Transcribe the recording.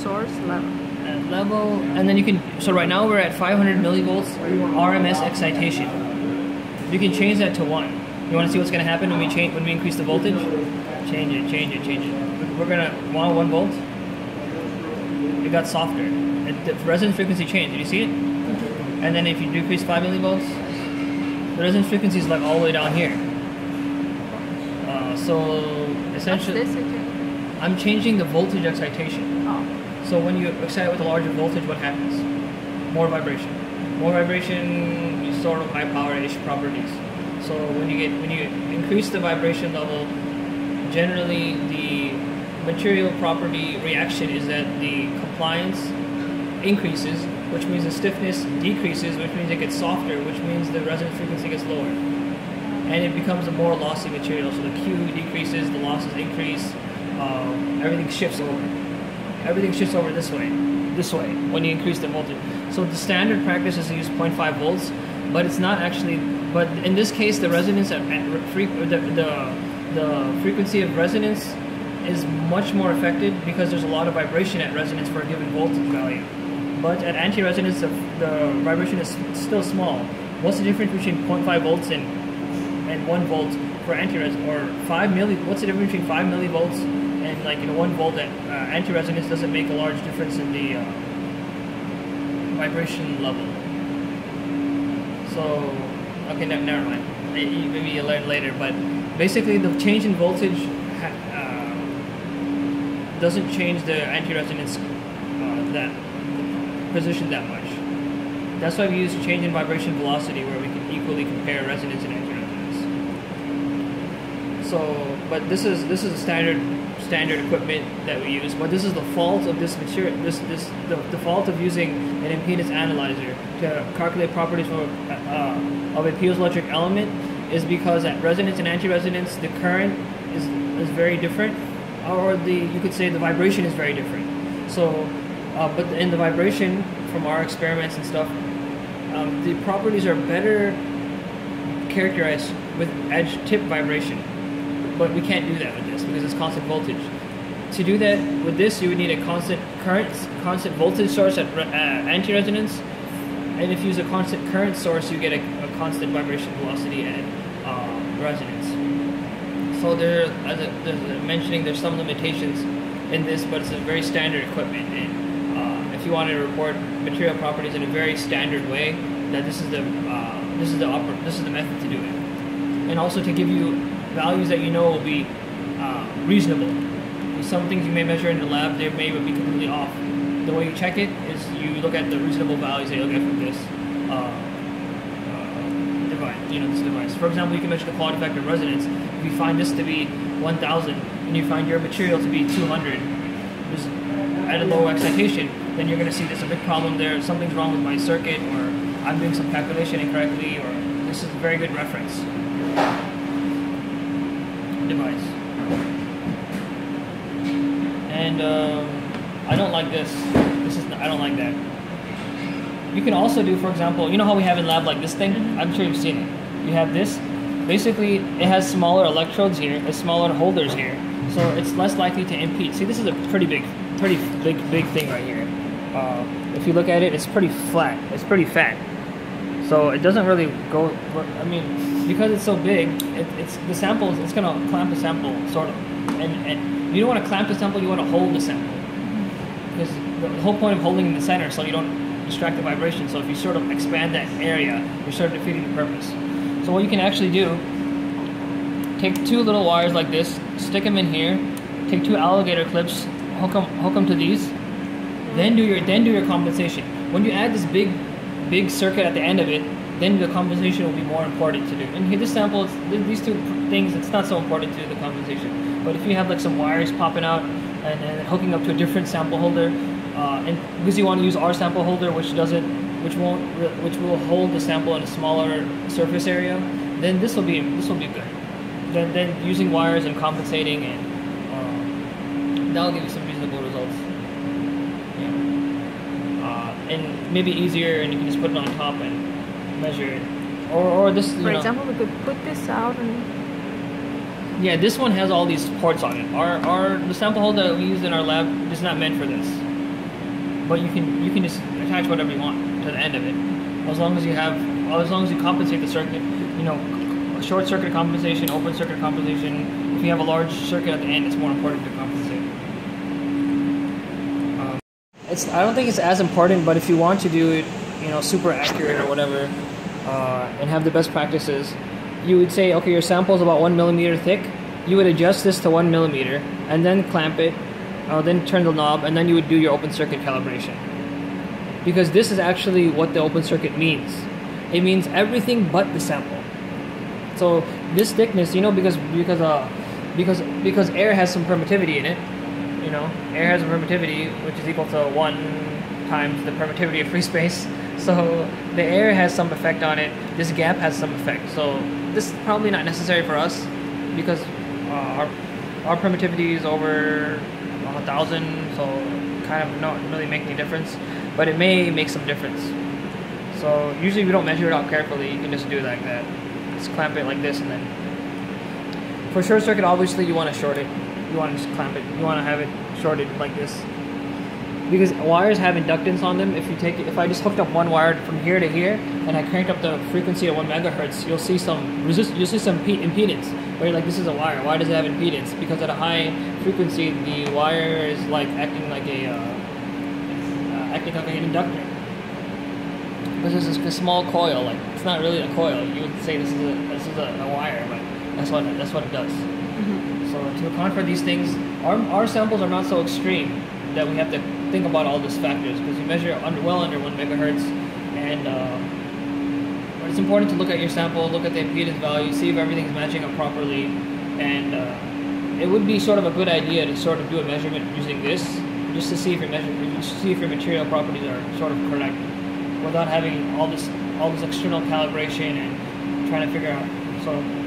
source level. At level, and then you can. So right now we're at 500 millivolts RMS excitation. You can change that to one. You want to see what's going to happen when we change when we increase the voltage? Change it, change it, change it. We're gonna want one volt. It got softer. It, the resonance frequency changed. Did you see it? And then if you decrease five millivolts, the resonance frequency is like all the way down here. Uh, so essentially. I'm changing the voltage excitation. So when you excite it with a larger voltage, what happens? More vibration. More vibration, you sort of high power-ish properties. So when you get when you increase the vibration level, generally the material property reaction is that the compliance increases, which means the stiffness decreases, which means it gets softer, which means the resonance frequency gets lower. And it becomes a more lossy material. So the Q decreases, the losses increase, uh, everything shifts over everything shifts over this way, this way when you increase the voltage. So the standard practice is to use 0.5 volts, but it's not actually. But in this case, the resonance at, at the, the the frequency of resonance is much more affected because there's a lot of vibration at resonance for a given voltage value. But at anti-resonance, the, the vibration is still small. What's the difference between 0.5 volts and and one volt for anti-res or five milli? What's the difference between five millivolts and like know one volt uh, anti-resonance doesn't make a large difference in the uh, vibration level. So okay, ne- never mind. Maybe maybe you learn later, but basically the change in voltage uh, doesn't change the anti-resonance uh, that position that much. That's why we use change in vibration velocity, where we can equally compare resonance and anti-resonance. So, but this is this is a standard standard equipment that we use. But this is the fault of this material. This this the, the fault of using an impedance analyzer to calculate properties of, uh, of a piezoelectric element is because at resonance and anti-resonance, the current is is very different, or the you could say the vibration is very different. So, uh, but in the vibration from our experiments and stuff, um, the properties are better characterized with edge tip vibration. But we can't do that because it's constant voltage. To do that with this, you would need a constant current, constant voltage source at uh, anti-resonance, and if you use a constant current source, you get a, a constant vibration velocity at uh, resonance. So there, as a, there's mentioning, there's some limitations in this, but it's a very standard equipment. And uh, if you want to report material properties in a very standard way, that this is the uh, this is the this is the method to do it, and also to give you values that you know will be uh, reasonable. Some things you may measure in the lab, they may be completely off. The way you check it is you look at the reasonable values that you'll get from this. Uh, uh, device, you know, this device. For example, you can measure the quality factor of resonance. If you find this to be 1,000 and you find your material to be 200, just at a low excitation, then you're going to see there's a big problem there. Something's wrong with my circuit, or I'm doing some calculation incorrectly, or this is a very good reference device. And um, I don't like this. This is I don't like that. You can also do, for example, you know how we have in lab like this thing? I'm sure you've seen it. You have this. Basically, it has smaller electrodes here, and smaller holders here, so it's less likely to impede. See, this is a pretty big, pretty big, big thing right here. Uh, if you look at it, it's pretty flat. It's pretty fat. So it doesn't really go. I mean, because it's so big, it, it's the sample. It's gonna clamp the sample, sort of. And, and you don't want to clamp the sample. You want to hold the sample because the whole point of holding in the center so you don't distract the vibration. So if you sort of expand that area, you're sort of defeating the purpose. So what you can actually do, take two little wires like this, stick them in here, take two alligator clips, hook them, hook them to these, then do your then do your compensation. When you add this big big circuit at the end of it, then the compensation will be more important to do. And here, this sample, these two things, it's not so important to do the compensation. But if you have like some wires popping out and, and hooking up to a different sample holder, uh, and because you want to use our sample holder, which doesn't, which won't, which will hold the sample in a smaller surface area, then this will be this will be good. Then then using wires and compensating and uh, that'll give you some reasonable results. Yeah. And maybe easier, and you can just put it on top and measure it. Or, or this, For know, example, we could put this out and yeah, this one has all these ports on it. Our, our the sample holder that we use in our lab is not meant for this. but you can you can just attach whatever you want to the end of it, as long as you have as long as you compensate the circuit. You know, short circuit compensation, open circuit compensation. If you have a large circuit at the end, it's more important to compensate. It's I don't think it's as important, but if you want to do it, you know, super accurate or whatever, uh, and have the best practices, you would say, okay, your sample is about one millimeter thick. You would adjust this to one millimeter, and then clamp it, uh, then turn the knob, and then you would do your open circuit calibration. Because this is actually what the open circuit means. It means everything but the sample. So this thickness, you know, because because uh because because air has some permittivity in it. You know, air has a permittivity which is equal to one times the permittivity of free space. So the air has some effect on it. This gap has some effect. So this is probably not necessary for us because uh, our our permittivity is over a thousand, so kind of not really make any difference. But it may make some difference. So usually we don't measure it out carefully. You can just do it like that. Just clamp it like this and then. For short circuit, obviously you want to short it. You want to clamp it. You want to have it shorted like this. Because wires have inductance on them. If you take, if I just hooked up one wire from here to here, and I cranked up the frequency at one megahertz, you'll see some resist. You'll see some impedance. Where you're like, this is a wire. Why does it have impedance? Because at a high frequency, the wire is like acting like a uh, uh, acting like an inductor. This is a small coil. Like it's not really a coil. You would say this is a this is a, a wire, but that's what that's what it does. Mm-hmm. To account for these things, our, our samples are not so extreme that we have to think about all these factors because we measure under well under one megahertz, and uh, it's important to look at your sample, look at the impedance value, see if everything's matching up properly, and uh, it would be sort of a good idea to sort of do a measurement using this just to see if your measure, see if your material properties are sort of correct without having all this all this external calibration and trying to figure out so